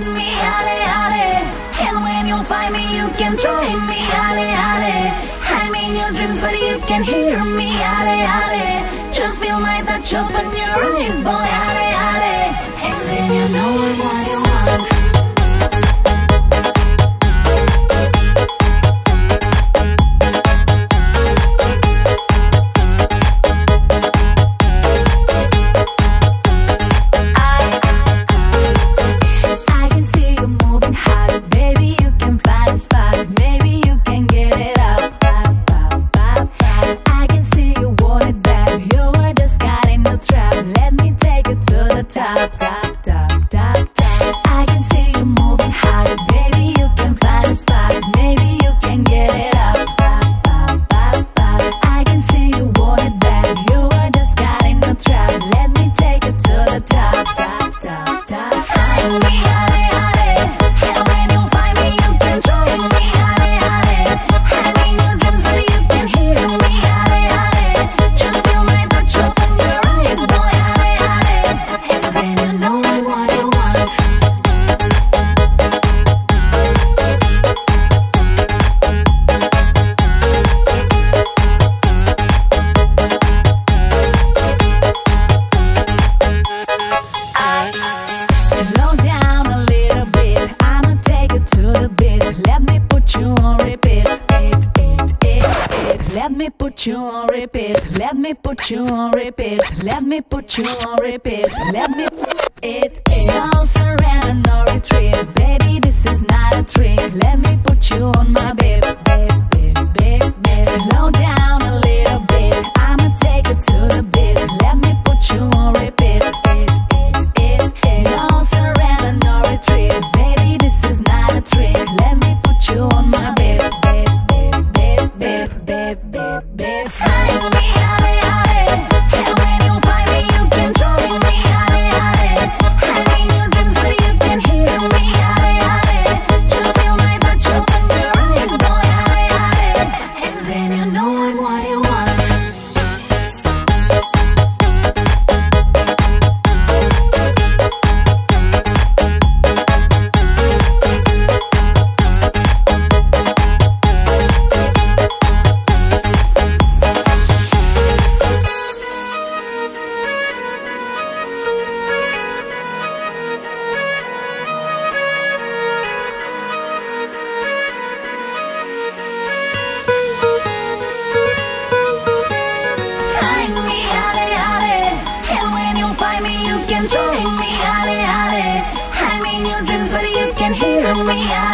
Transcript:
find me, ale, ale. And when you find me, you can join me, ale, ale. I'm in your dreams, but you can hear me, ale, ale. Just feel my touch, open your eyes, boy. top, top, top. Let me put you on repeat. Let me put you on repeat. Let me put you on repeat. Let me. the way